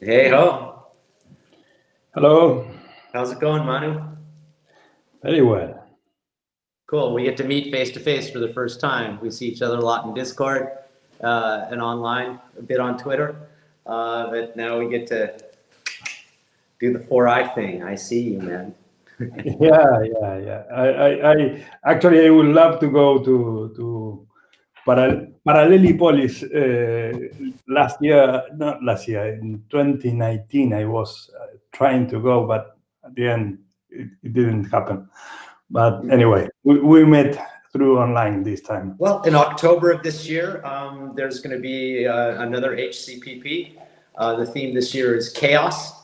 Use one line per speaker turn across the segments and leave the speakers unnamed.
Hey ho.
Hello.
How's it going, Manu?
Very well.
Cool. We get to meet face to face for the first time. We see each other a lot in Discord uh, and online, a bit on Twitter. Uh, but now we get to do the four eye thing. I see you, man.
yeah, yeah, yeah. I, I, I actually I would love to go to to Paral Paralelní Polis uh, last year, not last year, in 2019. I was uh, trying to go, but at the end it, it didn't happen. But anyway, we, we met through online this time.
Well, in October of this year, um, there's going to be uh, another HCPP. Uh, the theme this year is chaos.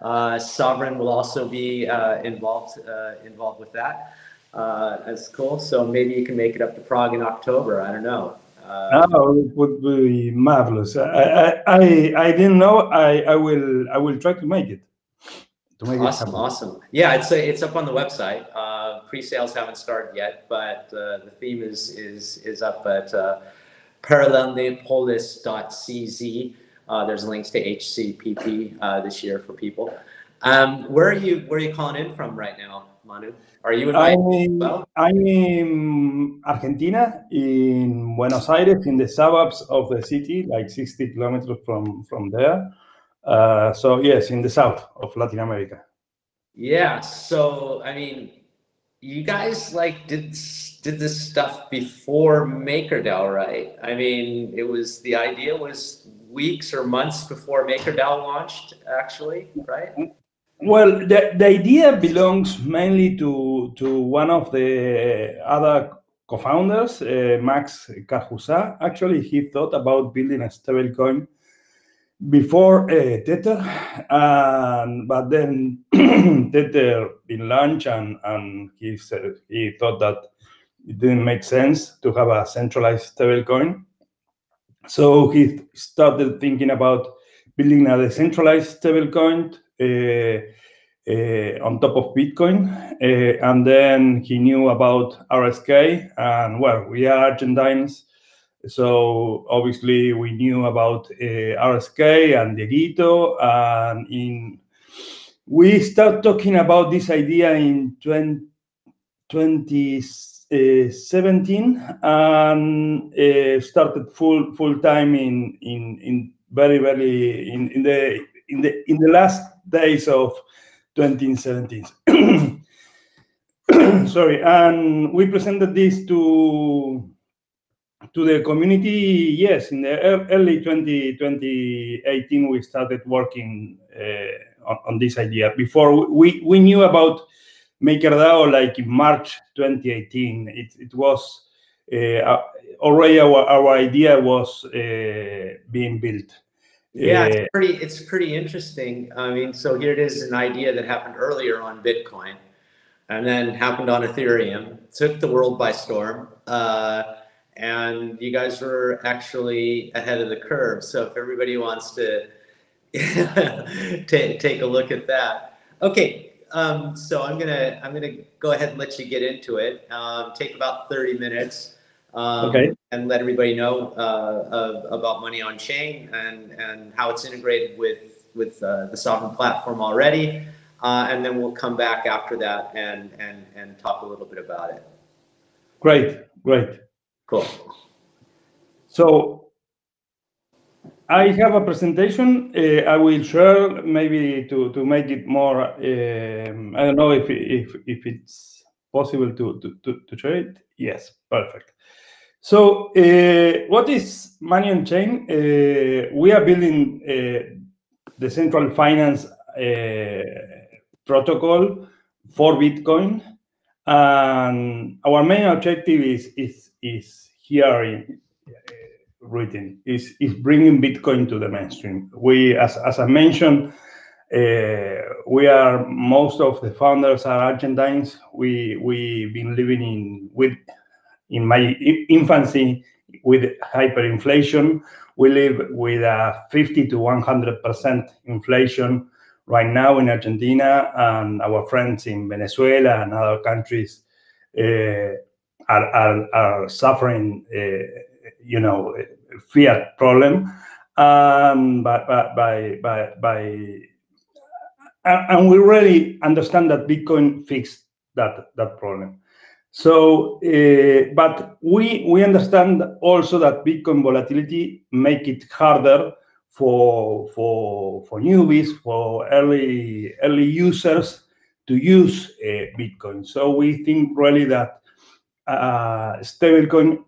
Uh, Sovryn will also be uh, involved uh, involved with that. Uh, that's cool. So maybe you can make it up to Prague in October. I don't know.
oh, it would be marvelous. I, I, I, I didn't know. I, I will I will try to make it.
To make awesome, it awesome. Yeah, it's a, it's up on the website. Uh, pre-sales haven't started yet, but uh, the theme is is is up at uh, paralelnipolis.cz. Uh, there's links to HCPP uh, this year for people. Um, where are you? Where are you calling in from right now, Manu? Are you in?
I'm, well? I'm in Argentina, in Buenos Aires, in the suburbs of the city, like 60 kilometers from from there. Uh, so yes, in the south of Latin America.
Yeah. So I mean, you guys like did did this stuff before MakerDAO, right? I mean, it was the idea was weeks or months before MakerDAO launched, actually, right?
Well, the, the idea belongs mainly to, to one of the other co-founders, uh, Max Carjuzaa. Actually, he thought about building a stablecoin before uh, Tether, and, but then Tether been launched, and, and he said he thought that it didn't make sense to have a centralized stablecoin. So he started thinking about building a decentralized stablecoin on top of Bitcoin. Uh, and then he knew about RSK. And well, we are Argentines. So obviously we knew about uh, RSK and Dieguito. And in we start talking about this idea in 20, 20 uh, 17 and uh, started full full time in in in very very in, in the in the in the last days of 2017 sorry and we presented this to to the community yes in the early 20, 2018 we started working uh, on, on, this idea before we we knew about MakerDAO like in March 2018. It, it was uh, already our, our idea was uh, being built.
Yeah, it's pretty it's pretty interesting. I mean, so here it is an idea that happened earlier on Bitcoin and then happened on Ethereum, took the world by storm. Uh, and you guys were actually ahead of the curve. So if everybody wants to take, take a look at that. Okay, um, so I'm gonna I'm gonna go ahead and let you get into it. Um, take about 30 minutes. Um, okay. And let everybody know uh, about Money on Chain and and how it's integrated with with uh, the Sovryn platform already. Uh, and then we'll come back after that and and and talk a little bit about it.
Great, great,
cool.
So I have a presentation. Uh, I will share maybe to, to make it more. Um, I don't know if if if it's possible to to to, share it. Yes, perfect. So uh, what is Money on Chain? Uh, we are building uh, the central finance uh, protocol for Bitcoin, and our main objective is is is here in written is is bringing Bitcoin to the mainstream. We, as as I mentioned, uh, we are most of the founders are Argentines. We we've been living in with in my infancy with hyperinflation. We live with a 50 to 100 percent inflation right now in Argentina, and our friends in Venezuela and other countries uh, are, are, are suffering. Uh, you know fiat problem and by by by, by and we really understand that Bitcoin fixed that that problem. So, uh, but we we understand also that Bitcoin volatility make it harder for for for newbies, for early early users to use uh, Bitcoin. So we think really that uh, stablecoin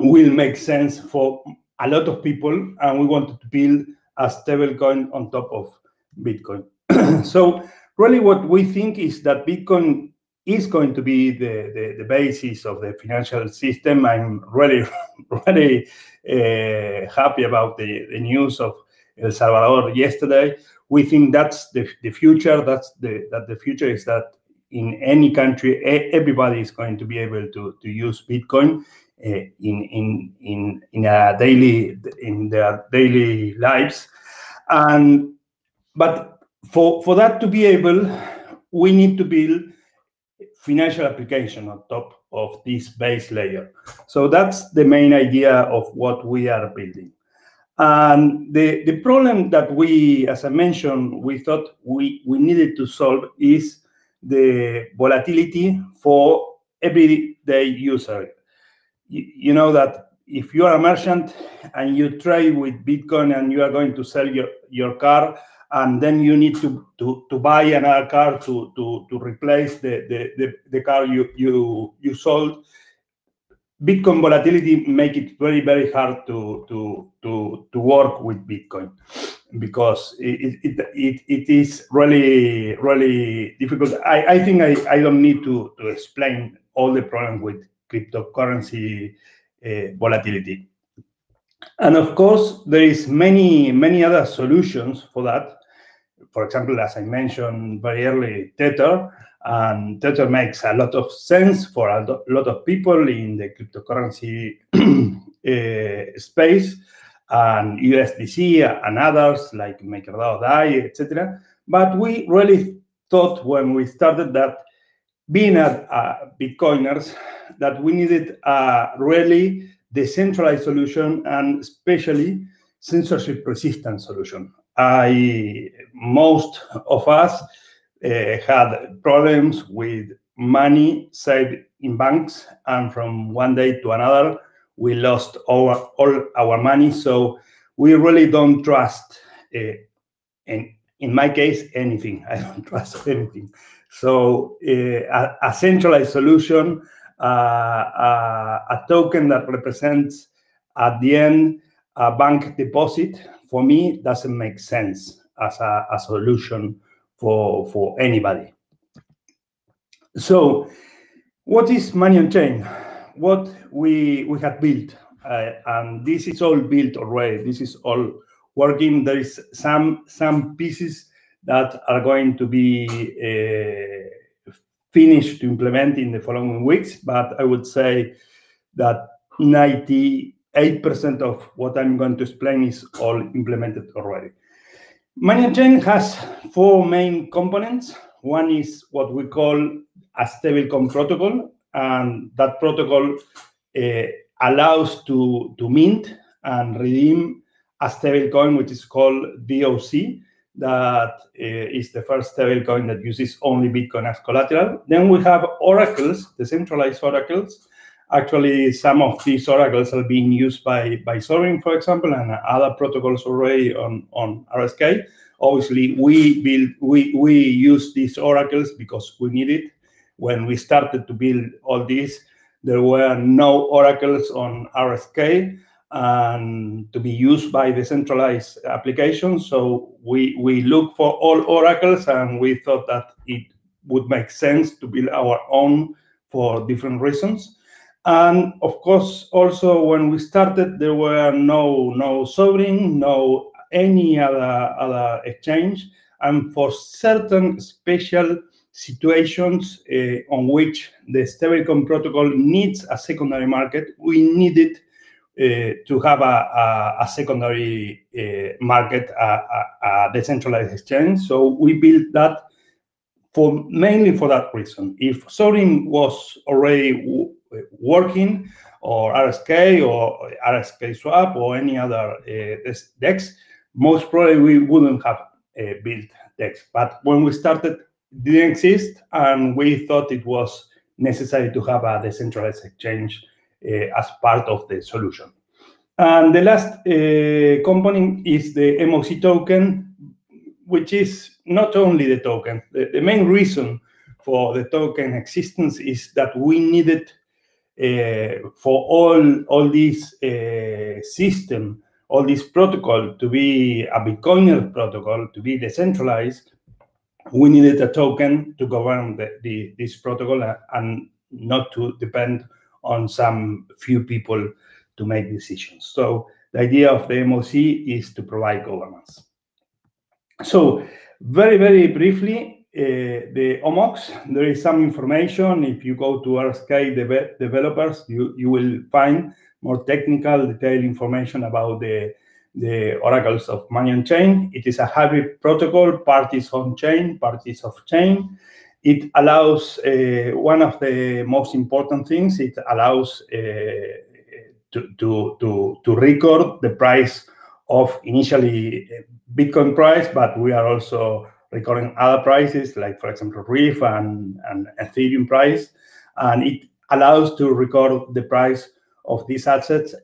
will make sense for a lot of people, and we wanted to build a stablecoin on top of Bitcoin. so really, what we think is that Bitcoin is going to be the, the, the basis of the financial system. I'm really, really uh, happy about the, the news of El Salvador yesterday. We think that's the, the future. That's the that the future is that in any country, everybody is going to be able to, to use Bitcoin uh, in in in in a daily in their daily lives, and but for for that to be able, we need to build financial application on top of this base layer. So that's the main idea of what we are building. And the, the problem that we, as I mentioned, we thought we, we needed to solve is the volatility for everyday user. You, you know that if you are a merchant and you trade with Bitcoin and you are going to sell your, your car, and then you need to, to, to buy another car to, to, to replace the, the, the, the car you, you, you sold. Bitcoin volatility make it very, very hard to, to, to, to work with Bitcoin because it, it, it, it is really, really difficult. I, I think I, I don't need to, to explain all the problem with cryptocurrency uh, volatility. And of course, there is many, many other solutions for that for example, as I mentioned very early, Tether. And Tether makes a lot of sense for a lot of people in the cryptocurrency uh, space, and USDC and others like MakerDAO, DAI, etc. But we really thought when we started that being a, Bitcoiners, that we needed a really decentralized solution and especially censorship resistant solution. I most of us uh, had problems with money saved in banks, and from one day to another, we lost our, all our money. So we really don't trust, uh, in, in my case, anything. I don't trust anything. So uh, a, a, centralized solution, uh, a token that represents at the end a bank deposit for me doesn't make sense as a, a solution for for anybody. So, what is money on chain? What we we have built, uh, and this is all built already. This is all working. There is some some pieces that are going to be uh, finished to implement in the following weeks, but I would say that 90 8% of what I'm going to explain is all implemented already. Money Chain has four main components. One is what we call a stablecoin protocol, and that protocol uh, allows to, to mint and redeem a stablecoin, which is called DOC. That uh, is the first stablecoin that uses only Bitcoin as collateral. Then we have oracles, decentralized oracles, Actually, some of these oracles are being used by, by Sovryn, for example, and other protocols already on, on RSK. Obviously, we build we, we use these oracles because we need it. When we started to build all this, there were no oracles on RSK and to be used by the centralized applications. So we, we look for all oracles and we thought that it would make sense to build our own for different reasons. And of course, also when we started, there were no no Sovryn, no any other other exchange, and for certain special situations uh, on which the stablecoin protocol needs a secondary market, we needed uh, to have a, a, a secondary uh, market, a, a, decentralized exchange. So we built that for mainly for that reason. If Sovryn was already working, or RSK or RSK swap or any other uh, DEX, most probably we wouldn't have uh, built DEX. But when we started, it didn't exist, and we thought it was necessary to have a decentralized exchange uh, as part of the solution. And the last uh, component is the MOC token, which is not only the token. The, the main reason for the token existence is that we needed for all all this uh, system, all this protocol to be a Bitcoiner protocol, to be decentralized, we needed a token to govern the, the, this protocol and not to depend on some few people to make decisions. So the idea of the MOC is to provide governance. So very, very briefly, uh, the OMOCs, there is some information. If you go to RSK de developers, you, you will find more technical, detailed information about the, the oracles of money on chain. It is a hybrid protocol, parties on chain, parties off chain. It allows, uh, one of the most important things, it allows uh, to, to, to, to record the price of initially uh, Bitcoin price, but we are also recording other prices, like for example, RIF and, and Ethereum price. And it allows to record the price of these assets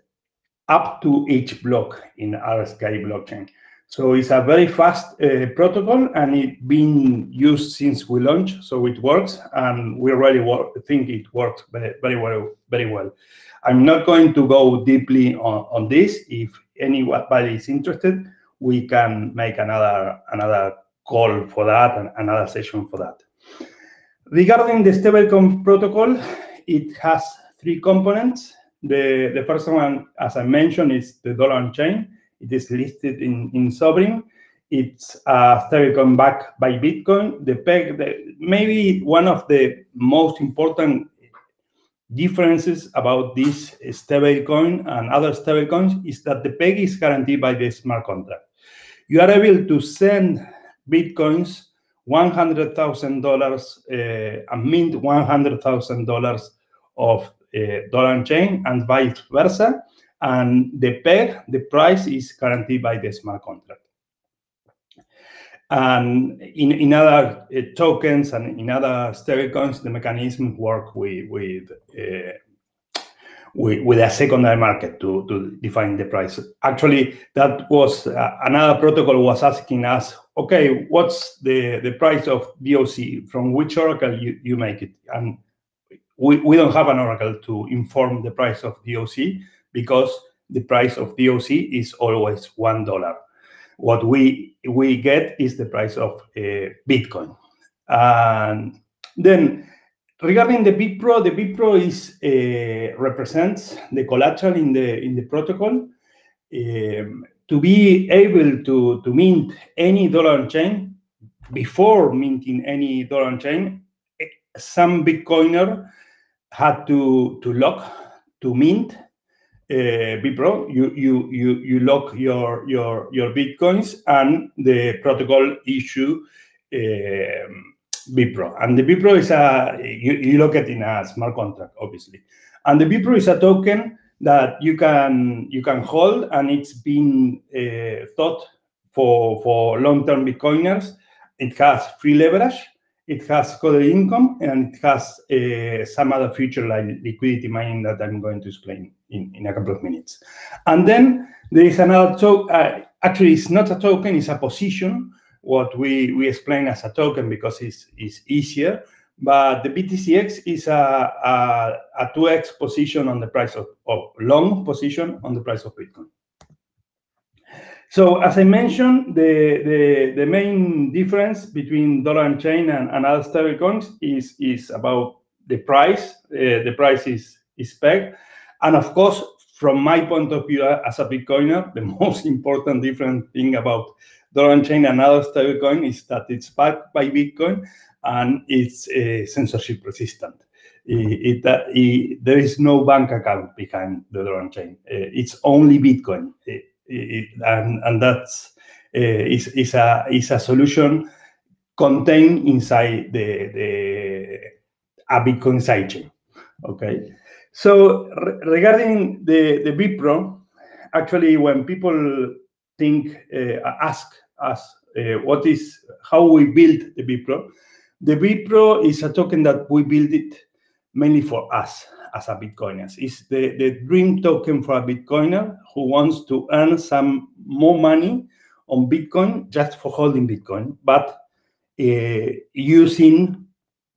up to each block in RSK blockchain. So it's a very fast uh, protocol and it's been used since we launched, so it works and we really work, think it works very, very well. Very well. I'm not going to go deeply on, on this. If anybody is interested, we can make another another call for that and another session for that. Regarding the stablecoin protocol, it has three components. The, the first one, as I mentioned, is the dollar on chain. It is listed in, in Sovryn. It's a stablecoin backed by Bitcoin. The peg, the, maybe one of the most important differences about this stablecoin and other stablecoins is that the peg is guaranteed by the smart contract. You are able to send bitcoins $100,000 uh, and mint $100,000 of uh, dollar on chain and vice versa. And the peg, the price is guaranteed by the smart contract. And in, in other uh, tokens and in other stablecoins, the mechanism work with with, uh, with, with a secondary market to, to define the price. Actually, that was uh, another protocol was asking us, okay, what's the, the price of DOC? From which oracle you, you make it? And we, we don't have an oracle to inform the price of DOC because the price of DOC is always one dollar what we we get is the price of uh, Bitcoin. And then regarding the BitPro, the BitPro is uh, represents the collateral in the in the protocol. Um, to be able to, to mint any dollar on chain, before minting any dollar on chain, eh, some Bitcoiner had to, to lock to mint uh, BitPro, you, you, you, you lock your, your, your Bitcoins and the protocol issue BitPro. And the BitPro is a, you, you lock it in a smart contract, obviously. And the BitPro is a token that you can you can hold and it's been uh, thought for for long-term bitcoiners it has free leverage it has coded income and it has uh, some other feature like liquidity mining that i'm going to explain in, in a couple of minutes. And then there is another token. Uh, actually, it's not a token, it's a position, what we, we explain as a token because it's, it's easier. But the BTCX is a, a, a 2x position on the price of, of long position on the price of Bitcoin. So as I mentioned, the, the, the main difference between dollar and chain and, and other stablecoins is, is about the price. Uh, the price is, is pegged. And of course, from my point of view as a Bitcoiner, the most important different thing about Dollar Chain and other stablecoin is that it's backed by Bitcoin and it's uh, censorship resistant. It, it, uh, it, there is no bank account behind the Dollar Chain. Uh, it's only Bitcoin, and, and that's uh, is, is a is a solution contained inside the the a Bitcoin sidechain. Okay. So re regarding the, the BitPro, actually when people think, uh, ask us uh, what is, how we build the BitPro, the BitPro is a token that we build it mainly for us as a Bitcoiners. It's the, the dream token for a Bitcoiner who wants to earn some more money on Bitcoin just for holding Bitcoin, but uh, using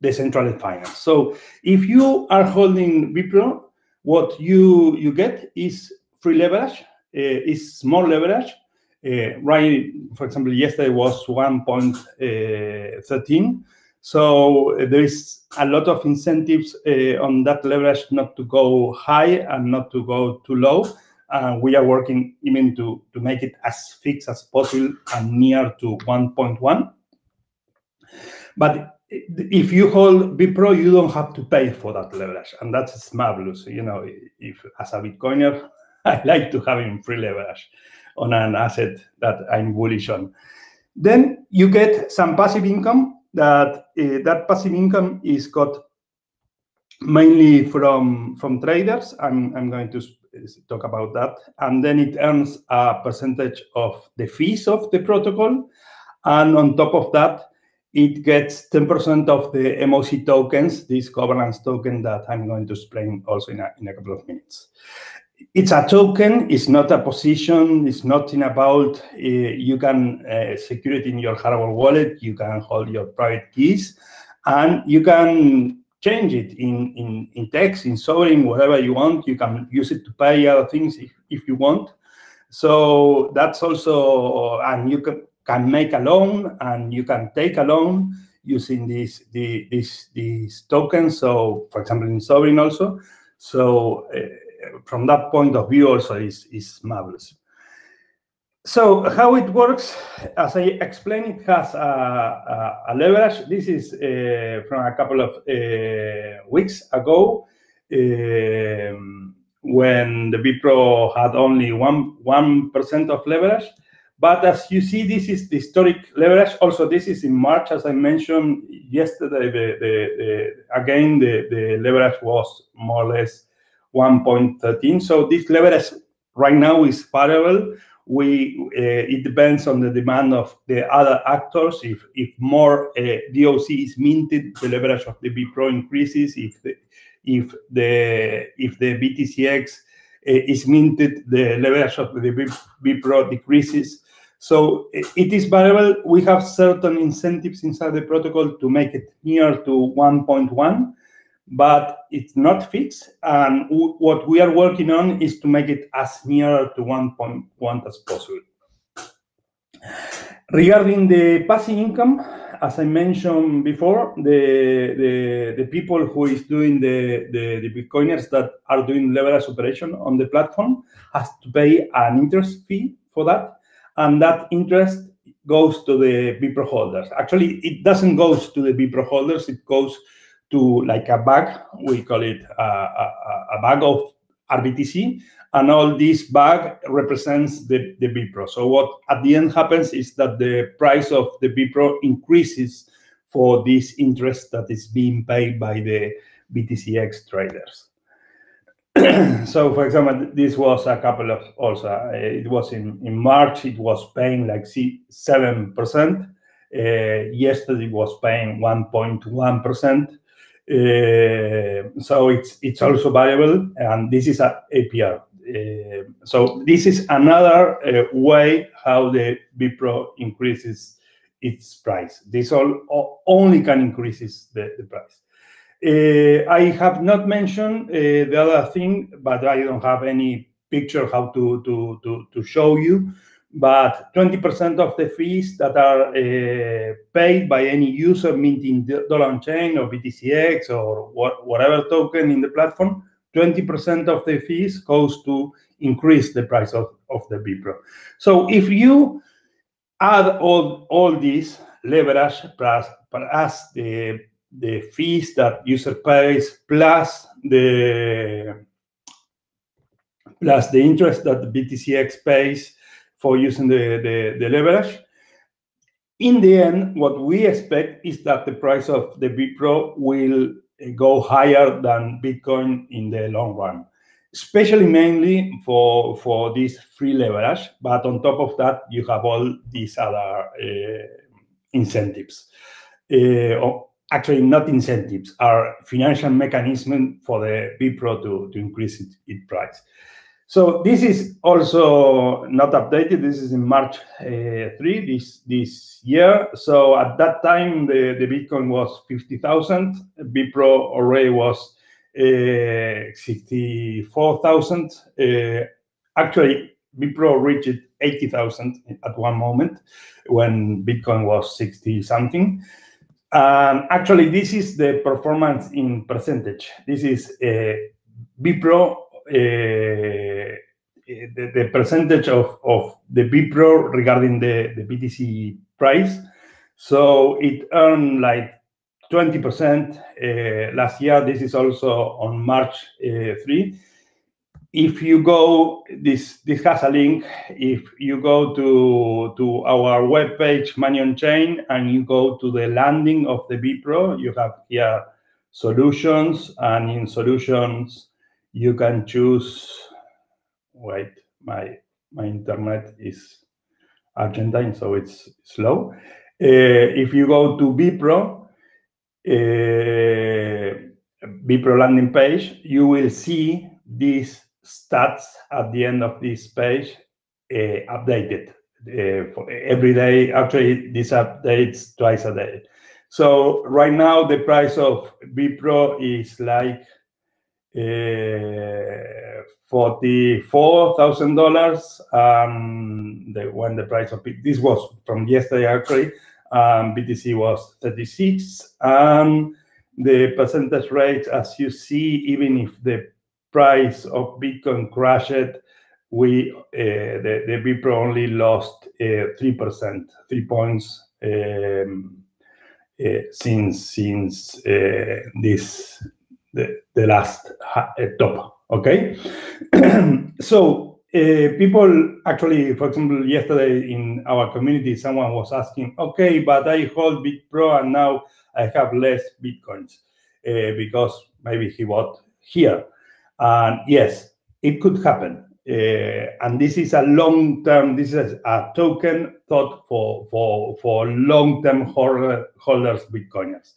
decentralized finance. So if you are holding BitPro, what you you get is free leverage, uh, is small leverage. Uh, right, for example, yesterday was 1.13. So there is a lot of incentives uh, on that leverage not to go high and not to go too low. Uh, we are working even to, to make it as fixed as possible and near to 1.1. But if you hold BitPro, you don't have to pay for that leverage, and that's marvelous. You know, if as a Bitcoiner, I like to have free leverage on an asset that I'm bullish on. Then you get some passive income. That uh, that passive income is got mainly from from traders. I'm I'm going to talk about that, and then it earns a percentage of the fees of the protocol, and on top of that it gets 10% of the MOC tokens, this governance token that I'm going to explain also in a, in a couple of minutes. It's a token, it's not a position, it's nothing about, uh, you can uh, secure it in your hardware wallet, you can hold your private keys, and you can change it in, in, in DEX, in Sovryn, whatever you want. You can use it to pay other things if, if you want. So that's also, and you can can make a loan and you can take a loan using these the, these these tokens. So, for example, in Sovryn also. So, uh, from that point of view, also is is marvelous. So, how it works, as I explained, it has a, a, a leverage. This is uh, from a couple of uh, weeks ago. Um, when the BitPro had only one one percent of leverage, but as you see, this is the historic leverage. Also, this is in March, as I mentioned yesterday. The, the, the again, the, leverage was more or less 1.13. So this leverage right now is variable. We uh, it depends on the demand of the other actors. If if more uh, DOC is minted, the leverage of the BPRO increases. If the if the if the BTCX uh, is minted, the leverage of the BPRO decreases. So it is variable. We have certain incentives inside the protocol to make it near to 1.1, but it's not fixed. And what we are working on is to make it as near to 1.1 as possible. Regarding the passing income, as I mentioned before, the, the, the people who is doing the, the, the Bitcoiners that are doing leverage operation on the platform has to pay an interest fee for that and that interest goes to the BitPro holders. Actually, it doesn't go to the BitPro holders. It goes to like a bag. We call it a, a, a bag of RBTC, and all this bag represents the, the BitPro. So what at the end happens is that the price of the BitPro increases for this interest that is being paid by the BTCX traders. so for example this was a couple of also uh, it was in in march it was paying like seven percent uh, yesterday was paying 1.1 percent uh, so it's it's also variable and this is a apr uh, so this is another uh, way how the BitPro increases its price. This all only can increases the, the price. Uh, I have not mentioned uh, the other thing, but I don't have any picture how to, to, to, to show you. But 20% of the fees that are uh, paid by any user minting dollar chain or BTCX or what, whatever token in the platform, 20% of the fees goes to increase the price of, of the BitPro. So if you add all, all these leverage plus, plus the the fees that user pays plus the plus the interest that BTCX pays for using the, the, the leverage. In the end, what we expect is that the price of the BitPro will go higher than Bitcoin in the long run, especially mainly for for this free leverage. But on top of that, you have all these other uh, incentives. Uh, actually, not incentives, are financial mechanism for the BPRO to, to increase its it price. So this is also not updated. This is in March uh, 3 this this year. So at that time, the, the Bitcoin was 50,000. BPRO already was uh, 64,000. Uh, actually, BPRO reached 80,000 at one moment when Bitcoin was 60 something. Um, actually, this is the performance in percentage. This is uh, BPRO uh, the, the, percentage of, of the BPRO regarding the, the BTC price. So it earned like 20% uh, last year. This is also on March uh, 3. If you go, this this has a link. If you go to to our webpage, Money on Chain, and you go to the landing of the BPRO, you have here solutions, and in solutions you can choose wait my my internet is argentine so it's slow uh, if you go to bpro uh, bpro landing page you will see these stats at the end of this page uh, updated uh, every day actually this updates twice a day so right now the price of bpro is like uh, forty-four thousand dollars. Um, the when the price of this was from yesterday actually. Um, BTC was thirty-six, and the percentage rate, as you see, even if the price of Bitcoin crashed, we uh, the the BPRO only lost uh, three percent, three points um, uh, since since uh, this the, the last top, okay? so uh, people actually, for example, yesterday in our community, someone was asking, okay, but I hold BitPro and now I have less Bitcoins uh, because maybe he bought here. And yes, it could happen. Uh, and this is a long term, this is a token thought for, for, for long term holders, Bitcoiners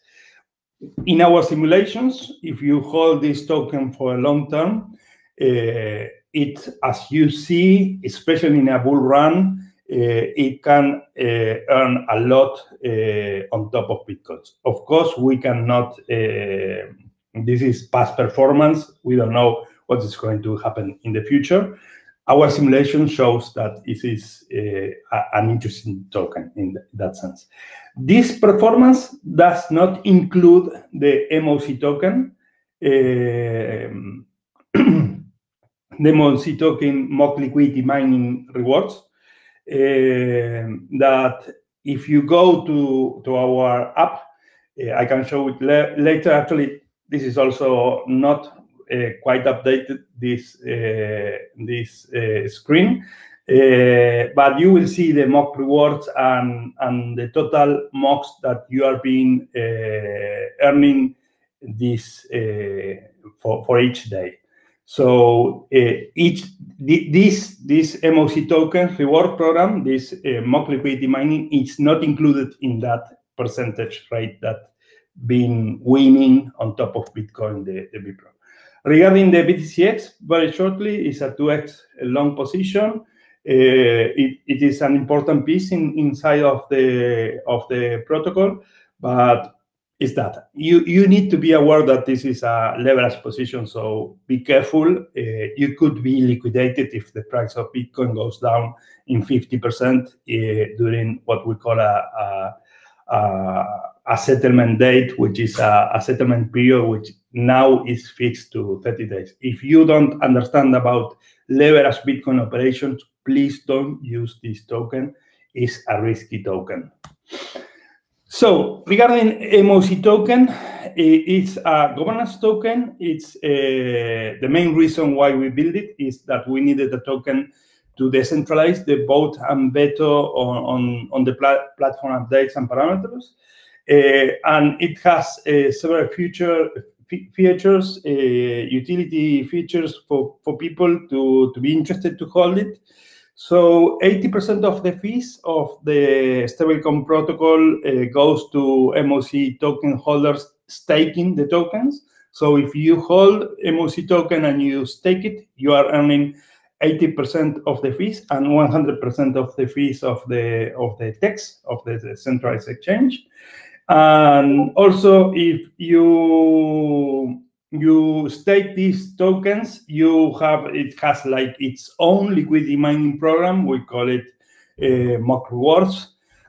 in our simulations, if you hold this token for a long term, uh, it, as you see, especially in a bull run, uh, it can uh, earn a lot uh, on top of Bitcoins. Of course, we cannot, uh, this is past performance. We don't know what is going to happen in the future. Our simulation shows that this is uh, an interesting token in that sense. This performance does not include the MOC token. Uh, the MOC token MOC liquidity mining rewards. Uh, that if you go to, to our app, uh, I can show it later. Actually, this is also not uh, quite updated this uh, this uh, screen. But you will see the MOC rewards and, and the total MOCs that you are being earning this for, for each day. So uh, each this this MOC token reward program, this uh, MOC liquidity mining, is not included in that percentage rate that being winning on top of Bitcoin the, the BPRO. Regarding the BTCX, very shortly, it's a 2x long position. Uh, it, it is an important piece in, inside of the of the protocol, but is that you you need to be aware that this is a leverage position. So be careful. Uh, you could be liquidated if the price of Bitcoin goes down in fifty percent uh, during what we call a, a, a settlement date, which is a, a settlement period which now is fixed to 30 days. If you don't understand about leverage Bitcoin operations, please don't use this token. It's a risky token. So regarding MOC token, it's a governance token. It's uh, the main reason why we built it is that we needed a token to decentralize the vote and veto on, on, on the pla platform updates and parameters. Uh, and it has uh, several feature, features, uh, utility features for, for people to, to be interested to hold it. So 80% of the fees of the stablecoin protocol uh, goes to MOC token holders staking the tokens. So if you hold MOC token and you stake it, you are earning 80% of the fees and 100% of the fees of the of the DEX of the, the centralized exchange. And also, if you you stake these tokens, you have it has like its own liquidity mining program. We call it uh, MOC rewards.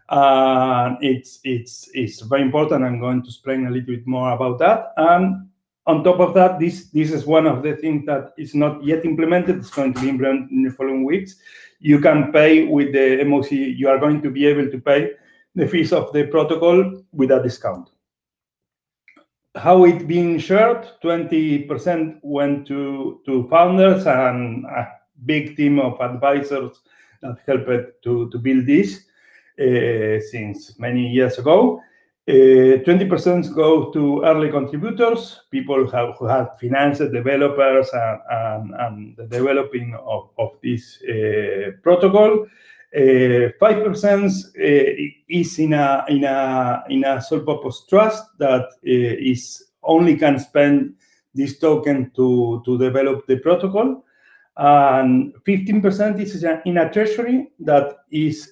Uh, it's it's it's very important. I'm going to explain a little bit more about that. And on top of that, this this is one of the things that is not yet implemented. It's going to be implemented in the following weeks. You can pay with the MOC. You are going to be able to pay the fees of the protocol with a discount. How it being shared? Twenty percent went to to founders and a big team of advisors that helped to to build this uh, since many years ago. 20% uh, go to early contributors, people have, who have financed developers and, and, and, the developing of, of this uh, protocol. 5% uh, is in a, in a, in a sole purpose trust that is only can spend this token to, to develop the protocol. And 15% is in a treasury that is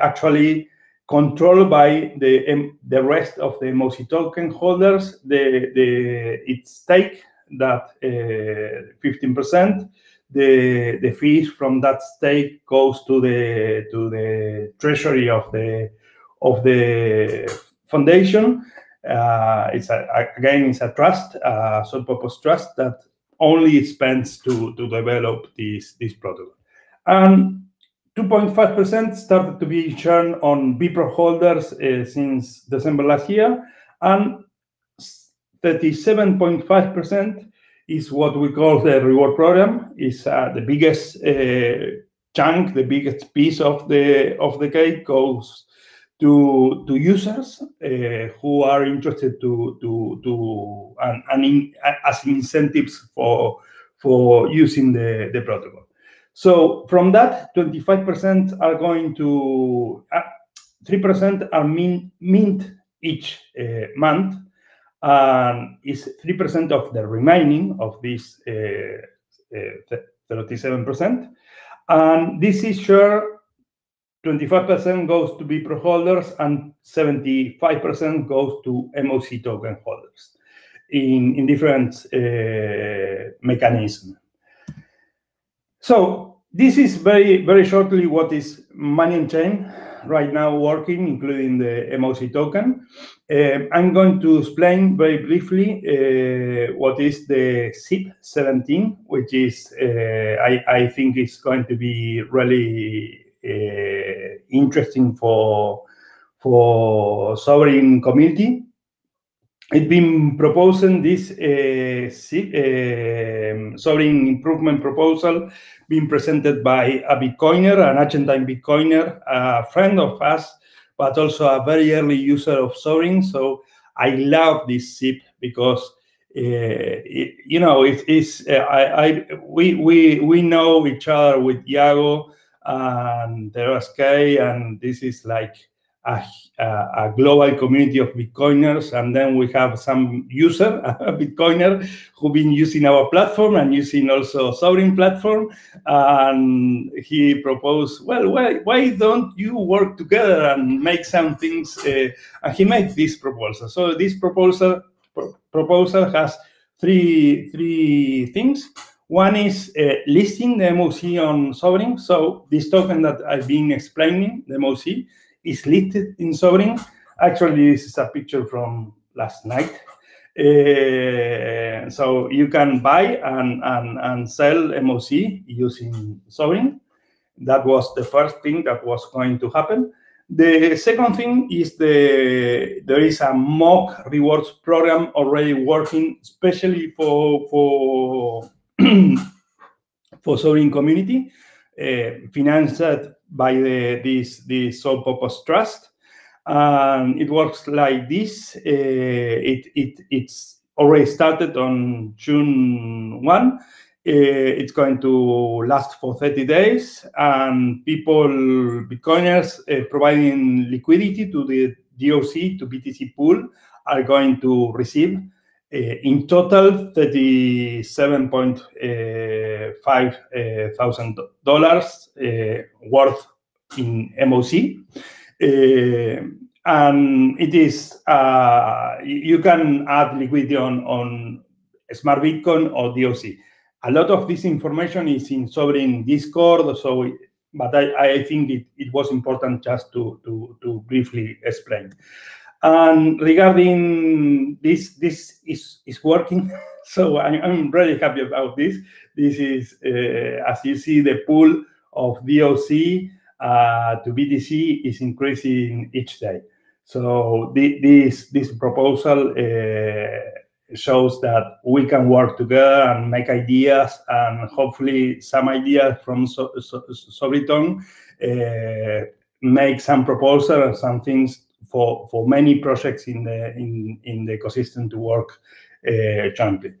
actually controlled by the um, the rest of the MOC token holders. The the its stake that uh, fifteen percent. The the fees from that stake goes to the to the treasury of the of the foundation. Uh, it's a, again it's a trust, a sole purpose trust that only spends to to develop this this protocol. And 2.5% started to be churned on BPRO holders uh, since December last year, and 37.5% is what we call the reward program. is uh, the biggest uh, chunk, the biggest piece of the of the cake goes to to users uh, who are interested to to to and, and in, as incentives for for using the the protocol. So from that, 25% are going to, 3% uh, are mint, mint each uh, month, and is 3% of the remaining of this 37%. Uh, and this is sure 25% goes to BPRO holders and 75% goes to MOC token holders in, in different uh, mechanisms. So this is very, very shortly what is Money on Chain right now working, including the MOC token. Uh, I'm going to explain very briefly uh, what is the SIP 17, which is, uh, I, I, think is going to be really uh, interesting for, for Sovryn community it's been proposing this uh, uh, Sovryn improvement proposal being presented by a Bitcoiner, an Argentine Bitcoiner, a friend of us, but also a very early user of Sovryn. So I love this SIP because uh, it, you know it is uh, I, I we we we know each other with Iago and Teras and this is like a, a, global community of Bitcoiners, and then we have some user, a Bitcoiner, who've been using our platform and using also Sovryn platform. And he proposed, well, why, why don't you work together and make some things? Uh, and he made this proposal. So this proposal proposal has three three things. One is uh, listing the MOC on Sovryn. So this token that I've been explaining, the MOC, is listed in Sovryn. Actually, this is a picture from last night. Uh, so you can buy and, and, and sell MOC using Sovryn. That was the first thing that was going to happen. The second thing is the there is a MOC rewards program already working, especially for for for Sovryn community, uh, financed by the, this, this sole purpose trust. And it works like this. Uh, it, it, it's already started on June 1. It's going to last for 30 days, and people, Bitcoiners, providing liquidity to the DOC, to BTC pool, are going to receive Eh, in total $37.5 eh, thousand dollars eh, worth in MOC. And it is uh, you can add liquidity on Smart Bitcoin or DOC. A lot of this information is in Sovryn Discord, so but I think it it was important just to briefly explain. And regarding this, this is is working, so I'm really happy about this. This is, uh, as you see, the pool of DOC uh, to BTC is increasing each day. So this this proposal uh, shows that we can work together and make ideas, and hopefully some ideas from Sovryn make some proposal and some things for for many projects in the in, in the ecosystem to work uh, jointly.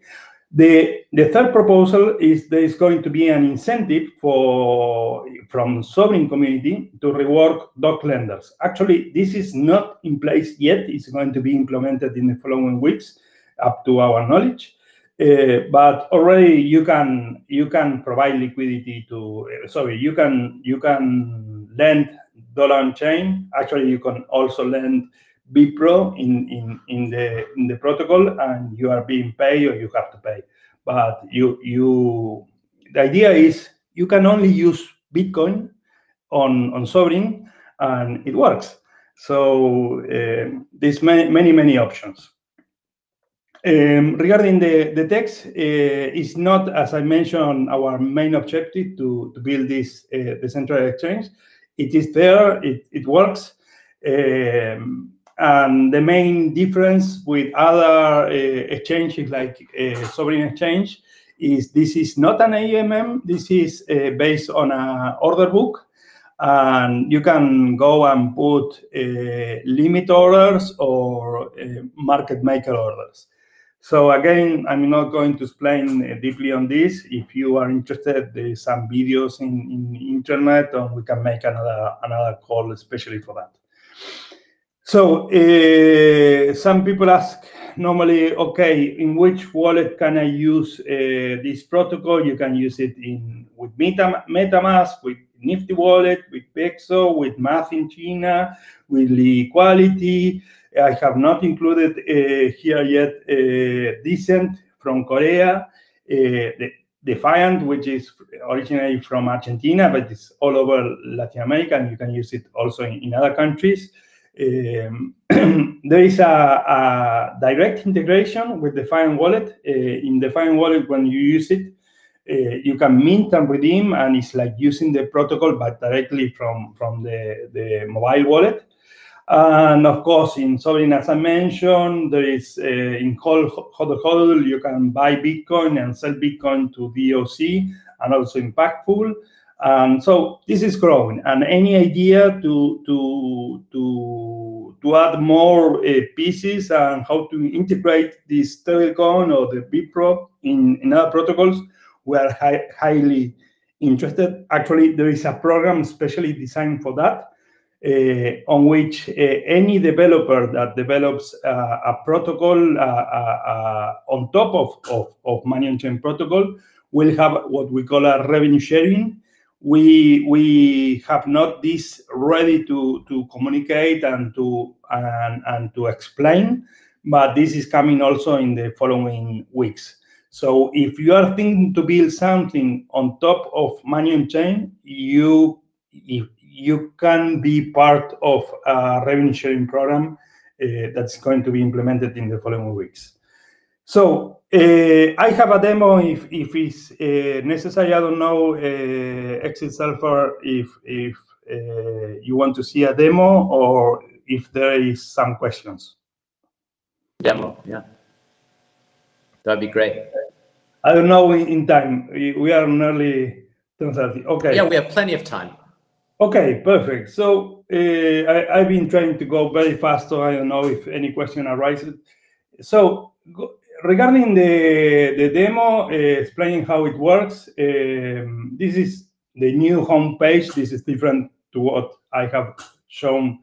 The third proposal is there is going to be an incentive for from Sovryn community to reward DOC lenders. Actually, this is not in place yet. It's going to be implemented in the following weeks, up to our knowledge. Uh, but already you can you can provide liquidity to... Sorry, you can you can lend dollar on chain. Actually, you can also lend BPRO in in, in the in the protocol, and you are being paid or you have to pay. But you you the idea is you can only use Bitcoin on on Sovryn, and it works. So, um, there's many many many options. Um, regarding the DEX, uh, it's not, as I mentioned, our main objective to to build this uh, decentralized exchange. It is there, it it works. Um, and the main difference with other uh, exchanges like uh, Sovryn Exchange is this is not an AMM, this is uh, based on an order book, and you can go and put limit orders or market maker orders. So again, I'm not going to explain uh, deeply on this. If you are interested, there is some videos in in internet, and we can make another another call especially for that. So, uh, some people ask normally, "Okay, in which wallet can I use uh, this protocol?" You can use it in with Meta, MetaMask, with Nifty Wallet, with Paxos, with Math in China, with Liquality. I have not included uh, here yet uh, D'CENT from Korea, uh, Defiant, which is originally from Argentina, but it's all over Latin America, and you can use it also in other countries. Um, there is a direct integration with the Defiant Wallet. In Defiant Wallet, when you use it, Uh, you can mint and redeem, and it's like using the protocol, but directly from from the the mobile wallet. And of course, in Sovryn, as I mentioned, there is uh, in HODL, you can buy Bitcoin and sell Bitcoin to DOC and also Impactful. Packpool. So this is growing. And any idea to to, to, to add more uh, pieces and how to integrate this stablecoin or the BPRO in other protocols, we are highly interested. Actually, there is a program specially designed for that, uh, on which uh, any developer that develops uh, a protocol on top of Money on Chain protocol will have what we call a revenue sharing. We we have not this ready to, to communicate and to, and, and to explain, but this is coming also in the following weeks. So if you are thinking to build something on top of on Chain, you you can be part of a revenue sharing program uh, that's going to be implemented in the following weeks. So, uh, I have a demo if if it's uh, necessary. I don't know, Exit Sulfur, if you want to see a demo or if there is some questions.
Demo, yeah. That'd be great.
I don't know in time. We are nearly 10:30. Okay.
Yeah, we have plenty of time.
Okay, perfect. So, I've been trying to go very fast, so I don't know if any question arises. So regarding the, the demo, uh, explaining how it works, um, this is the new homepage. This is different to what I have shown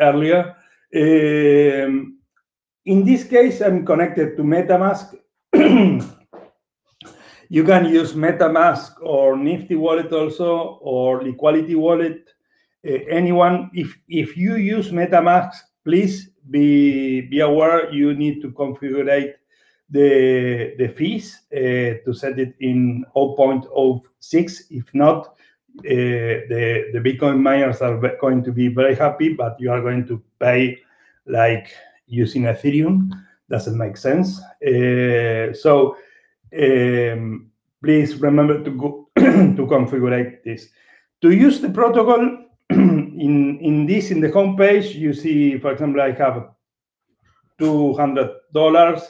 earlier. Um, in this case, I'm connected to MetaMask. you can use MetaMask or Nifty Wallet also, or Liquality Wallet. Uh, anyone, if if you use MetaMask, please be be aware you need to configure the the fees uh, to set it in 0.06. If not, uh, the the Bitcoin miners are going to be very happy, but you are going to pay like using Ethereum. Doesn't make sense. Uh, so um, please remember to go to configure this. To use the protocol, in in this in the homepage you see for example i have 200 dollars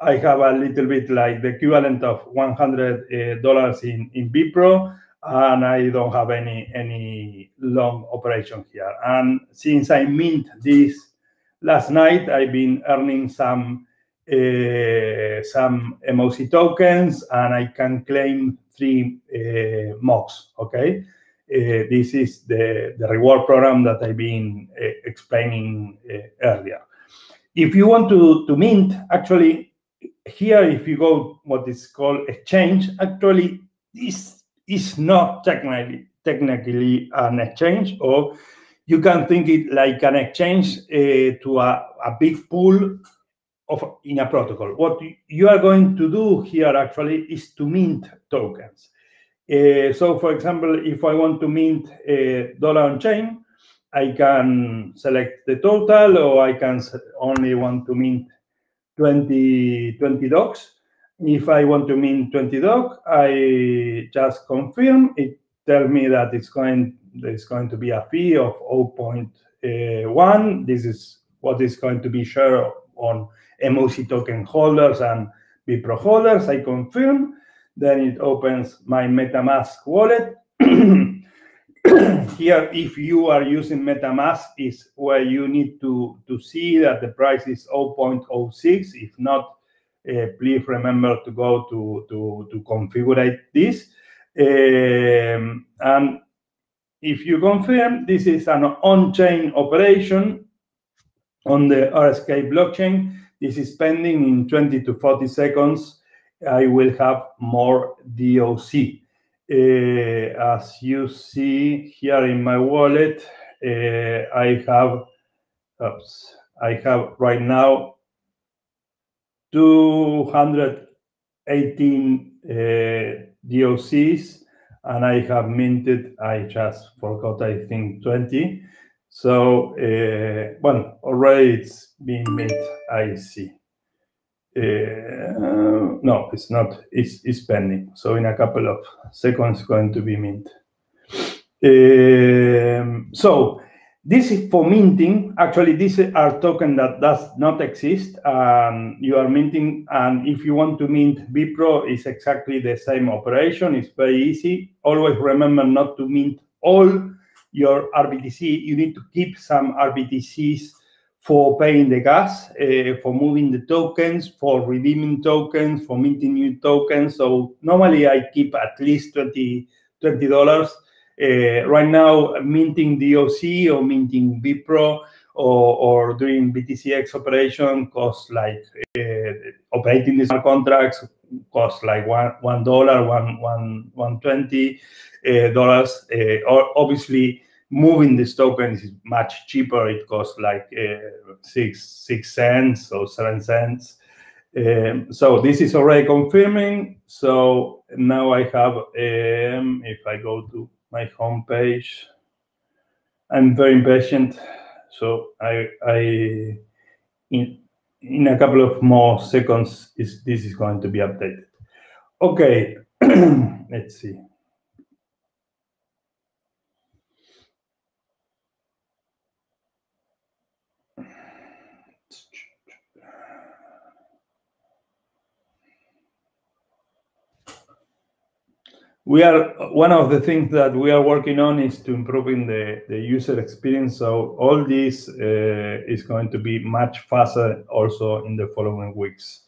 i have a little bit like the equivalent of 100 uh, dollars in in BPRO and i don't have any any long operation here and since i mint this last night i've been earning some uh, some MOC tokens and I can claim three uh, MOCs, okay? Uh, this is the, the reward program that I've been uh, explaining uh, earlier. If you want to, to mint, actually, here, if you go what is called exchange, actually, this is not technically technically an exchange, or you can think it like an exchange uh, to a, a big pool of in a protocol. What you are going to do here actually is to mint tokens. Uh, so, for example, if I want to mint a dollar on chain, I can select the total, or I can only want to mint 20, 20 docs. If I want to mint 20 doc, I just confirm. It tells me that it's going there's going to be a fee of 0.1. This is what is going to be shared on MOC token holders and BitPro holders. I confirm. Then it opens my MetaMask wallet. Here, if you are using MetaMask, is where you need to, to see that the price is 0.06. If not, uh, please remember to go to, to, to configure this. Um, and if you confirm, this is an on-chain operation on the RSK blockchain. This is pending in 20 to 40 seconds I will have more DOC. Uh, as you see here in my wallet, uh, I have, oops, I have right now 218 uh, DOCs, and I have minted, I just forgot, I think 20. So, uh, well, already it's been mint, I see. Uh, no, it's not. It's, it's pending. So in a couple of seconds, going to be mint. Um, so this is for minting. Actually, these are token that does not exist. Um, you are minting, and if you want to mint BitPro, it's exactly the same operation. It's very easy. Always remember not to mint all your RBTC. You need to keep some RBTCs for paying the gas, uh, for moving the tokens, for redeeming tokens, for minting new tokens. So normally I keep at least 20 $20. Uh, right now, minting DOC or minting BitPro or, or doing BTCX operation costs like uh, operating these smart contracts costs like one one dollar, one one one twenty uh, dollars. Uh, obviously, moving these tokens is much cheaper. It costs like uh, six six cents or seven cents. Um, so this is already confirming. So now I have, um, if I go to my homepage, I'm very impatient. So I, I in, in a couple of more seconds, is this is going to be updated. Okay, let's see. We are one of the things that we are working on is to improving the, the user experience so all this uh, is going to be much faster also in the following weeks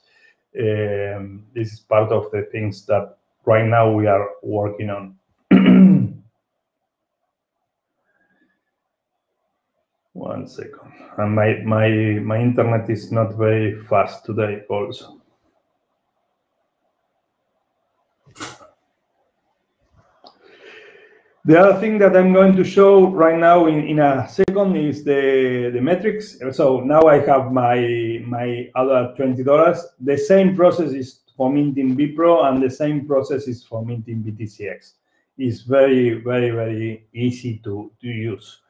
um, this is part of the things that right now we are working on. One second. And my, my, my internet is not very fast today also. The other thing that I'm going to show right now in, in a second is the, the metrics. So now I have my, my other $20. The same process is for minting BitPro and the same process is for minting BTCX. It's very, very, very easy to, to use.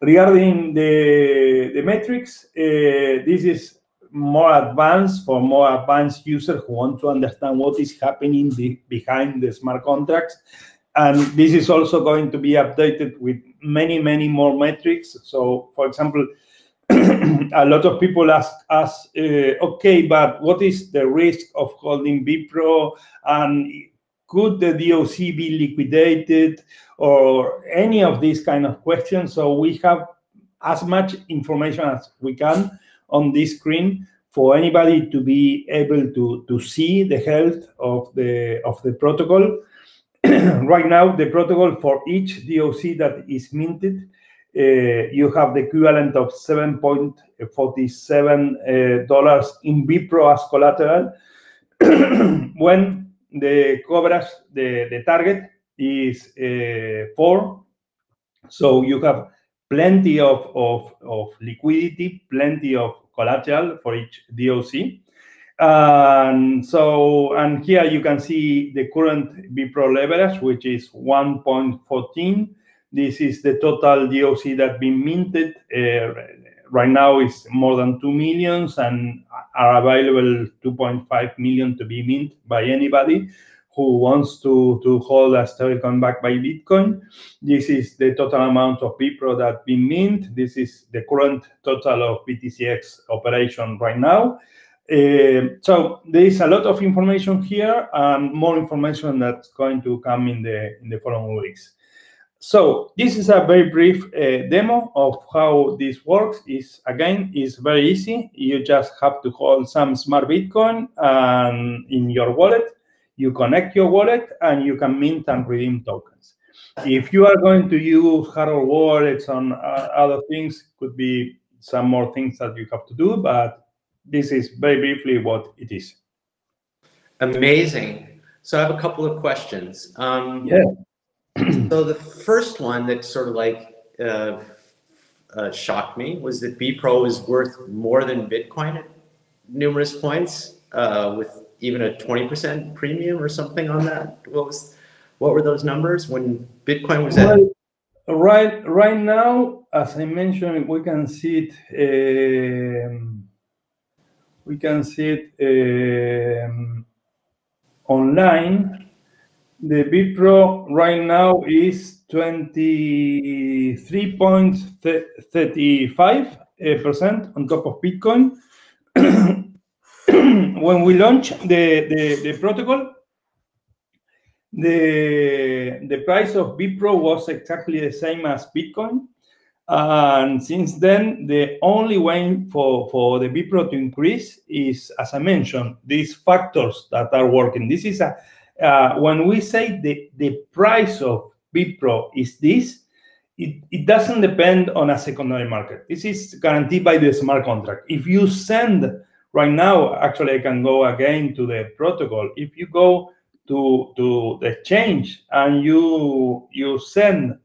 Regarding the, the metrics, uh, this is more advanced for more advanced users who want to understand what is happening be, behind the smart contracts and this is also going to be updated with many, many more metrics. So, for example, a lot of people ask us, uh, okay, but what is the risk of holding BitPro? And could the DOC be liquidated or any of these kind of questions? So we have as much information as we can on this screen for anybody to be able to, to see the health of the, of the protocol right now, the protocol for each DOC that is minted, uh, you have the equivalent of $7.47 uh, in BitPro as collateral when the coverage, the, the target is uh, 4. So you have plenty of, of, of liquidity, plenty of collateral for each DOC. And so, and here you can see the current BitPro leverage, which is 1.14. This is the total DOC that been minted. Uh, right now is more than 2 millions and are available 2.5 million to be minted by anybody who wants to, to hold a stablecoin backed by Bitcoin. This is the total amount of BitPro that been minted. This is the current total of BTCX operation right now. Uh, so there is a lot of information here and more information that's going to come in the in the following weeks. So this is a very brief uh, demo of how this works. is again is very easy. You just have to hold some smart Bitcoin and in your wallet. You connect your wallet and you can mint and redeem tokens. If you are going to use hardware wallets on uh, other things, could be some more things that you have to do, but this is very briefly what it is.
Amazing. So I have a couple of questions. Um,
yeah.
so the first one that sort of like uh, uh, shocked me was that BitPro is worth more than Bitcoin at numerous points, uh, with even a 20% premium or something on that. What was, what were those numbers when Bitcoin was at? Well,
right, right now, as I mentioned, we can see it. Um, we can see it um, online. The BitPro right now is 23.35% uh, on top of Bitcoin. when we launched the, the, the protocol, the, the price of BitPro was exactly the same as Bitcoin. And since then, the only way for, for the BPRO to increase is, as I mentioned, these factors that are working. This is a, uh, when we say the, the price of BPRO is this, it, it doesn't depend on a secondary market. This is guaranteed by the smart contract. If you send right now, actually, I can go again to the protocol. If you go to, to the exchange and you, you send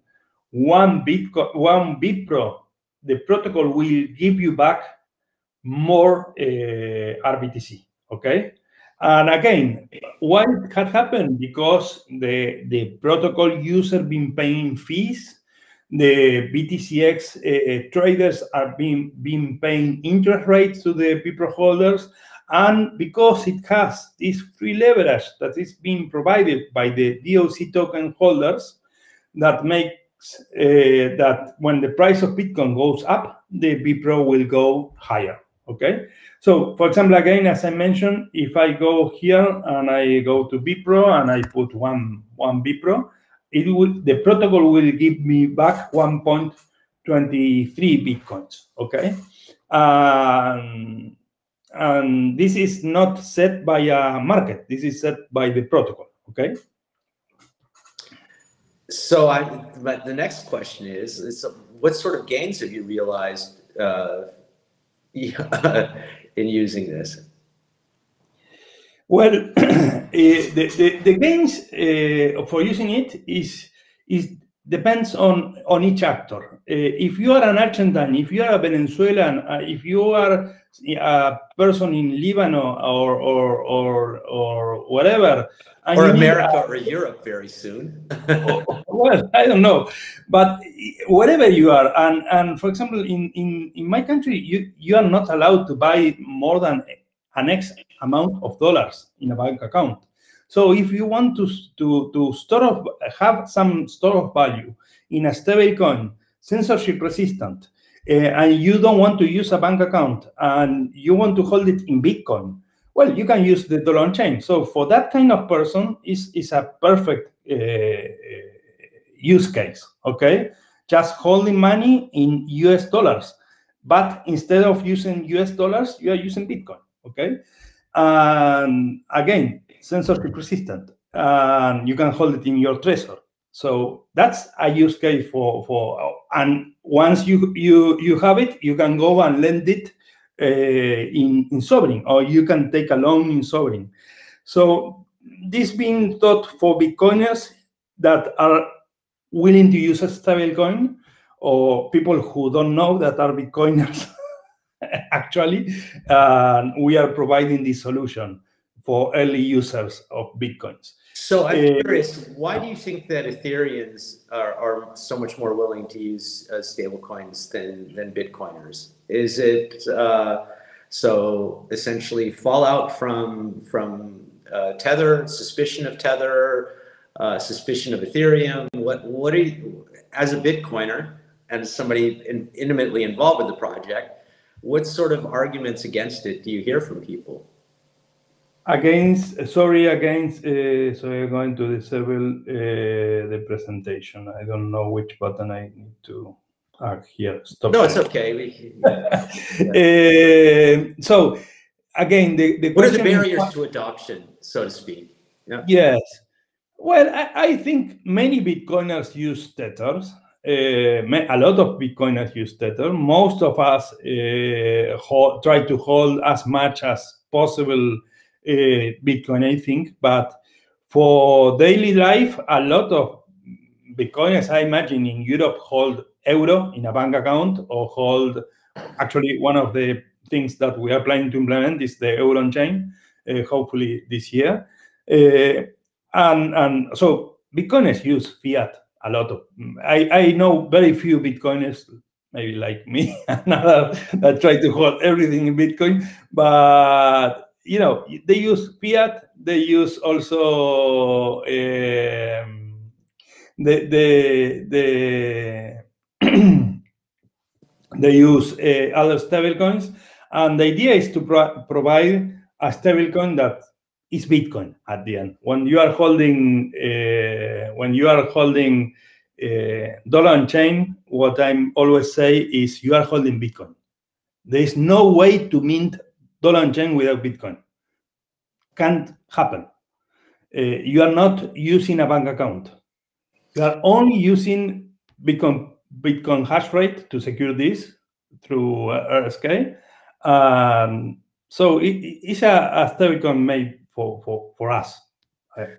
one Bitcoin, one BitPro, the protocol will give you back more uh, RBTC. Okay. And again, why it had happened? Because the, the protocol user been paying fees, the BTCX uh, traders are being, been paying interest rates to the BitPro holders, and because it has this free leverage that is being provided by the DOC token holders that make uh, that when the price of Bitcoin goes up, the BPRO will go higher. Okay. So, for example, again, as I mentioned, if I go here and I go to BPRO and I put one one BPRO, it will the protocol will give me back 1.23 bitcoins. Okay. Um, and this is not set by a market. This is set by the protocol. Okay.
So I, but the next question is, is what sort of gains have you realized uh, in using this?
Well, uh, the, the, the gains uh, for using it is is depends on on each actor. Uh, if you are an Argentine, if you are a Venezuelan, uh, if you are a person in Lebanon or or or, or whatever,
or America or Europe very soon.
well, I don't know, but whatever you are, and and for example, in in in my country, you you are not allowed to buy more than an X amount of dollars in a bank account. So if you want to, to, to store of, have some store of value in a stable coin, censorship resistant, uh, and you don't want to use a bank account and you want to hold it in Bitcoin, well, you can use the dollar chain. So for that kind of person, is is a perfect uh, use case. Okay, just holding money in US dollars, but instead of using US dollars, you are using Bitcoin. Okay, and again, censorship resistant, and you can hold it in your Trezor. So that's a use case for for and once you you you have it, you can go and lend it uh, in in Sovryn, or you can take a loan in Sovryn. So this being taught for Bitcoiners that are willing to use a stablecoin, or people who don't know that are Bitcoiners. actually, uh, we are providing this solution for early users of Bitcoins.
So I'm uh, curious, why do you think that Ethereans are, are so much more willing to use uh, stablecoins than, than Bitcoiners? Is it uh, so essentially fallout from, from uh, Tether, suspicion of Tether, uh, suspicion of Ethereum? What, what are you, as a Bitcoiner and as somebody in, intimately involved with the project, what sort of arguments against it do you hear from people?
Against, sorry, against, uh, so I'm going to disable uh, the presentation. I don't know which button I need to ah, here.
Stop. No, it's okay. We,
yeah. uh, so again, the, the
what are the barriers is, to adoption, so to speak?
Yeah. Yes. Well, I, I think many Bitcoiners use Tethers. Uh, a lot of Bitcoiners use Tether. Most of us uh, hold, try to hold as much as possible Bitcoin, I think. But for daily life, a lot of Bitcoiners, I imagine, in Europe hold euro in a bank account or hold. Actually, one of the things that we are planning to implement is the euro chain, uh, hopefully this year. Uh, and and so Bitcoiners use fiat a lot of I, I know very few bitcoiners maybe like me that try to hold everything in bitcoin but you know they use fiat they use also um, the the the they use uh, other stablecoins and the idea is to pro provide a stablecoin that is Bitcoin at the end. When you are holding uh, when you are holding uh, dollar on chain, what I'm always say is you are holding Bitcoin. There is no way to mint dollar chain without Bitcoin. Can't happen. Uh, you are not using a bank account. You are only using Bitcoin Bitcoin hash rate to secure this through uh, RSK. Um, so it, it's a, a stablecoin made for for for us.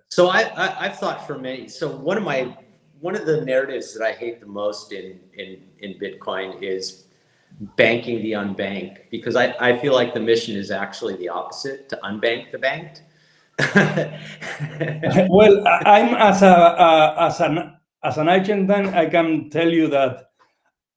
So I, I I've thought for many. So one of my one of the narratives that I hate the most in in in Bitcoin is banking the unbanked because I, I feel like the mission is actually the opposite to unbank the banked.
well, I'm as a uh, as an as an Argentine, I can tell you that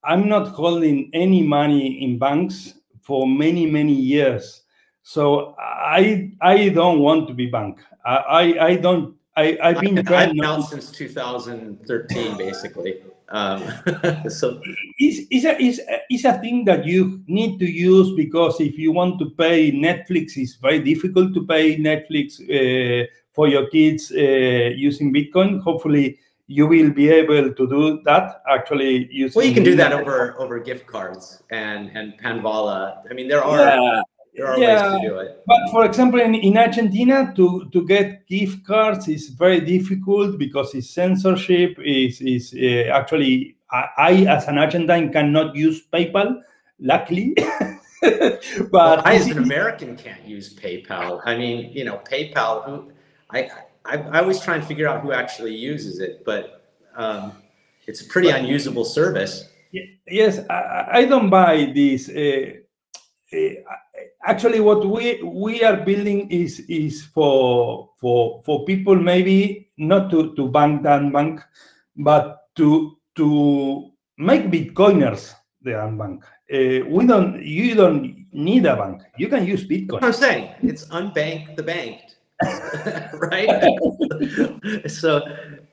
I'm not holding any money in banks for many many years so I I don't want to be bank. I I, I don't. I I've been
trying. I've been out since 2013, basically. Um, so
it's, it's, a, it's, it's a thing that you need to use because if you want to pay Netflix, it's very difficult to pay Netflix uh, for your kids uh, using Bitcoin. Hopefully, you will be able to do that actually using.
Well, you can do that over over gift cards and and Panvala. I mean, there are. Yeah there are yeah, ways to do it.
But for example, in, in Argentina, to, to get gift cards is very difficult because it's censorship. Is is uh, actually I, I, as an Argentine cannot use PayPal. Luckily.
but well, I, as an American, can't use PayPal. I mean, you know, PayPal. I, I, I always try and figure out who actually uses it, but um, it's a pretty unusable service.
Yes, I, I don't buy this. Uh, uh, actually, what we we are building is is for for for people maybe not to to bank that bank, but to to make Bitcoiners the unbank. Uh, we don't. You don't need a bank. You can use Bitcoin.
I'm saying it's unbank the banked, right? so,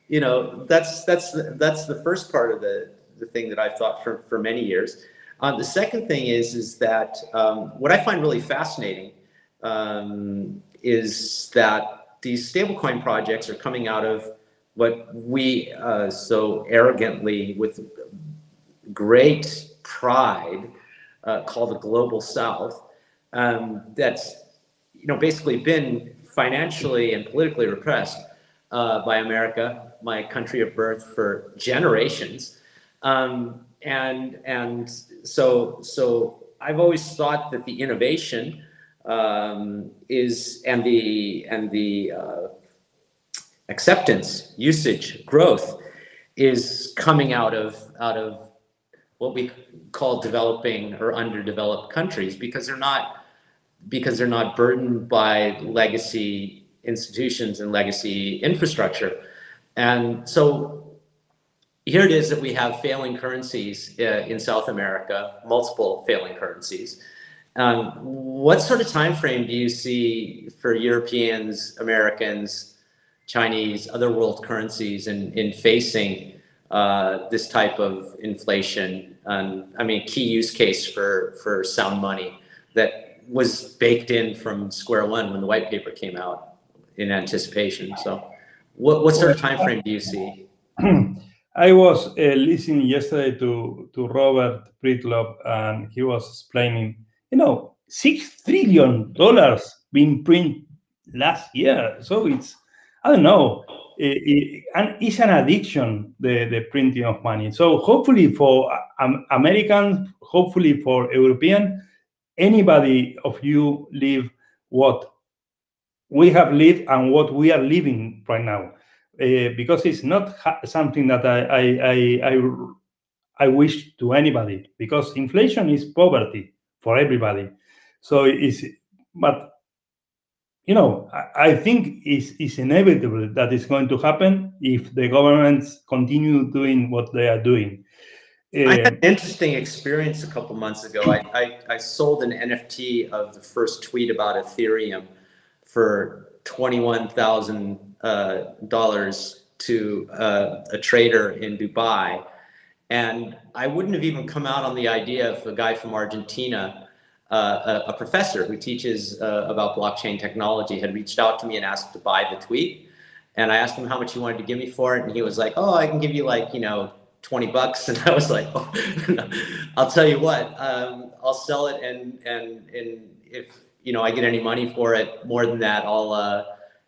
you know, that's that's that's the first part of the the thing that I've thought for for many years. Uh, the second thing is is that um, what I find really fascinating um, is that these stablecoin projects are coming out of what we uh, so arrogantly with great pride uh, called the global south um, that's you know basically been financially and politically repressed uh, by america my country of birth for generations. Um, and and so so i've always thought that the innovation um, is and the and the uh, acceptance usage growth is coming out of out of what we call developing or underdeveloped countries because they're not because they're not burdened by legacy institutions and legacy infrastructure. And so here it is that we have failing currencies uh, in South America, multiple failing currencies. Um, what sort of time frame do you see for Europeans, Americans, Chinese, other world currencies in, in facing uh, this type of inflation. And I mean, key use case for, for sound money that was baked in from square one when the white paper came out in anticipation. So what, what sort of time frame do you see?
I was uh, listening yesterday to, to Robert Breedlove, and he was explaining, you know, six trillion dollars being printed last year. So it's, I don't know, and it's an addiction the, the printing of money so hopefully for um, americans hopefully for european anybody of you live what we have lived and what we are living right now uh, because it's not something that I, I, I, I, I wish to anybody because inflation is poverty for everybody so it's but you know, I, think it's, it's inevitable that it's going to happen if the governments continue doing what they are doing.
I had an interesting experience a couple months ago. I, I, I, sold an NFT of the first tweet about Ethereum for $21,000 uh, to uh, a trader in Dubai. And I wouldn't have even come out on the idea if a guy from Argentina uh, a, a, professor who teaches uh, about blockchain technology had reached out to me and asked to buy the tweet. And I asked him how much he wanted to give me for it. And he was like, oh, I can give you like, you know, 20 bucks. And I was like, oh. I'll tell you what, um, I'll sell it. And, and, and if, you know, I get any money for it more than that, I'll, uh,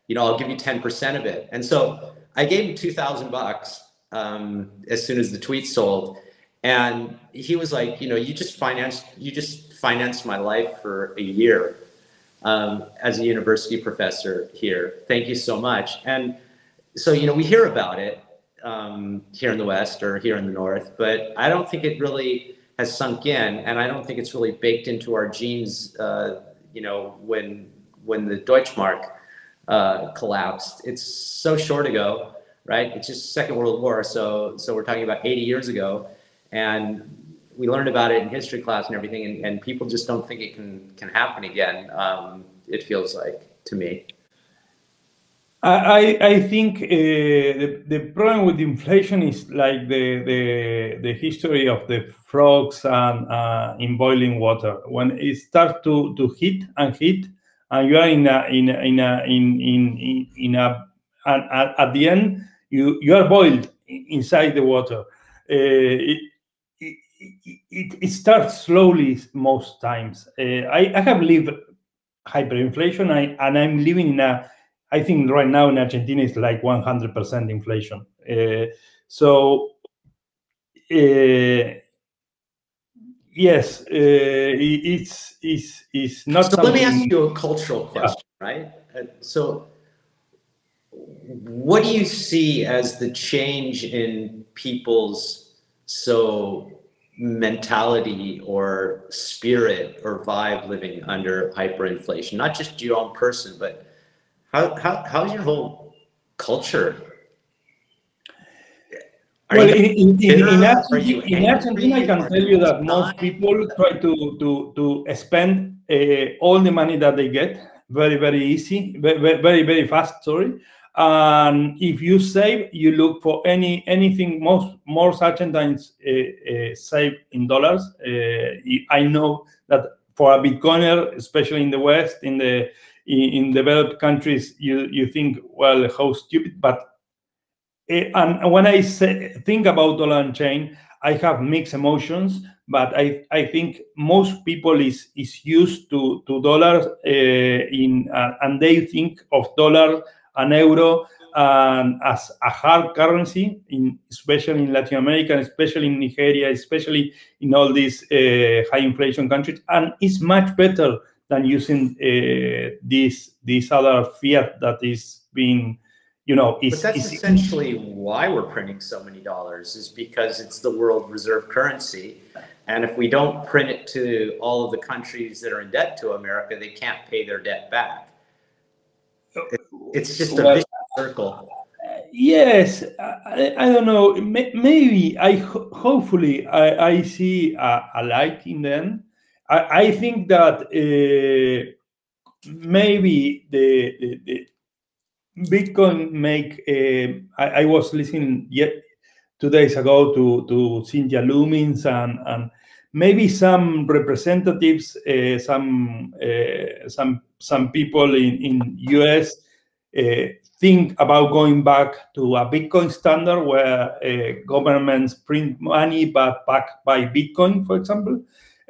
you know, I'll give you 10% of it. And so I gave him 2000 bucks um, as soon as the tweet sold. And he was like, you know, you just financed, you just financed my life for a year um, as a university professor here. Thank you so much. And so, you know, we hear about it um, here in the West or here in the North, but I don't think it really has sunk in, and I don't think it's really baked into our genes. Uh, you know, when when the Deutschmark uh, collapsed, it's so short ago, right? It's just Second World War, so so we're talking about 80 years ago, and we learned about it in history class and everything, and, and people just don't think it can can happen again. Um, it feels like to me.
I, I think uh, the, the problem with inflation is like the, the, the history of the frogs and uh, in boiling water. When it starts to, to heat and heat, and you are in a in a, in a, in in in a at, at the end you you are boiled inside the water. Uh, it, it, it starts slowly most times. Uh, I, I have lived hyperinflation I, and I'm living in a, I think right now in Argentina it's like 100% inflation. Uh, so, uh, yes, uh, it's, it's, it's not
So let me ask you a cultural question, yeah. right? Uh, so what do you see as the change in people's so mentality or spirit or vibe living under hyperinflation? Not just your own person, but how, how how's your whole culture?
Are well, in, in, in, in, Argentina, in Argentina, I can tell you that most people try to to to spend uh, all the money that they get very very easy, very very very fast. Sorry, and if you save, you look for any anything most most Argentines uh, uh, save in dollars. Uh, I know that for a Bitcoiner, especially in the West, in the in, in developed countries, you you think, well, how stupid. But uh, and when I say, think about dollar on chain, I have mixed emotions. But I, I think most people is is used to to dollars uh, in uh, and they think of dollar and euro um, as a hard currency, in, especially in Latin America, especially in Nigeria, especially in all these uh, high inflation countries, and it's much better than using uh, this this other fiat that is being, you know,
is, but that's essentially why we're printing so many dollars is because it's the world reserve currency. And if we don't print it to all of the countries that are in debt to America, they can't pay their debt back. It's just a well, circle.
Yes, I, I, don't know. Maybe I hopefully I, I see a, a, light in them. I, I think that uh, maybe the, the, the, Bitcoin make. Uh, I, I, was listening yet two days ago to to Cynthia Lummis and and maybe some representatives, uh, some uh, some some people in in US uh, think about going back to a Bitcoin standard where uh, governments print money but backed by Bitcoin, for example.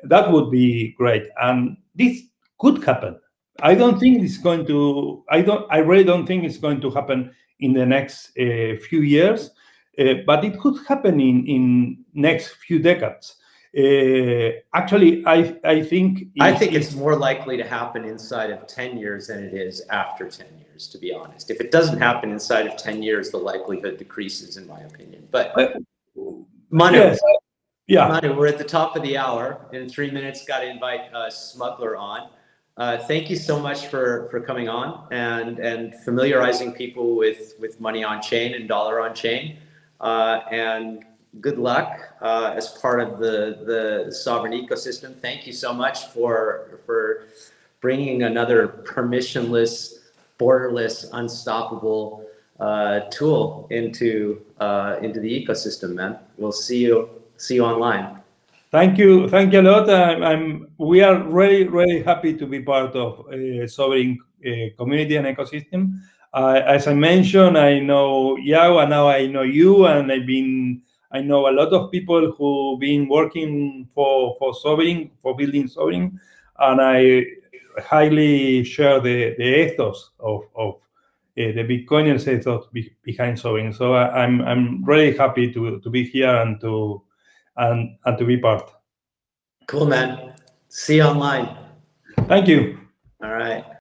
That would be great, and this could happen. I don't think it's going to. I don't. I really don't think it's going to happen in the next uh, few years, but it could happen in in next few decades. Uh, actually, I I think
I think it's more likely to happen inside of ten years than it is after ten years. To be honest, if it doesn't happen inside of ten years, the likelihood decreases, in my opinion. But uh, Manu, yes. Yeah, we're at the top of the hour. In three minutes, got to invite uh, Smuggler on. Uh, thank you so much for for coming on and and familiarizing people with with money on chain and dollar on chain. Uh, and good luck uh, as part of the, the Sovryn ecosystem. Thank you so much for, for bringing another permissionless, borderless, unstoppable uh, tool into, uh, into the ecosystem, man. We'll see you, see you online.
Thank you, thank you a lot. I'm, I'm we are really, really happy to be part of a Sovryn uh, community and ecosystem. Uh, as I mentioned, I know Yago, and now I know you, and I've been I know a lot of people who've been working for for Sovryn, for building Sovryn, and I highly share the, the ethos of, of uh, the Bitcoiners ethos be, behind Sovryn. So I, am I'm, I'm really happy to, to be here and to and, and to be part.
Cool, man. See you online.
Thank you. All right.